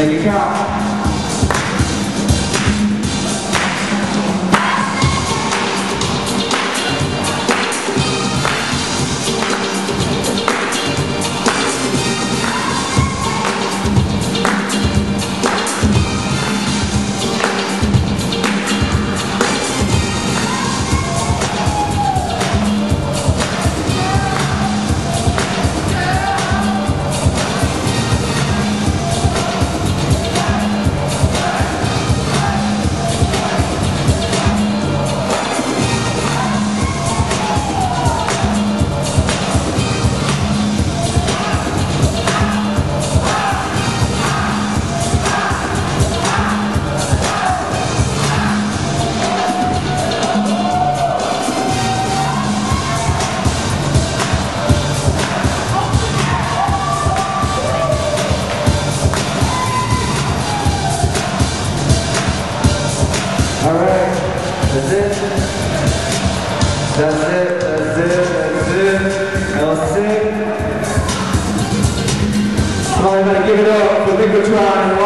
Thank you, Cal. All right, that's it. That's it, that's it, that's it. Come on, everybody, give it up for Big Tron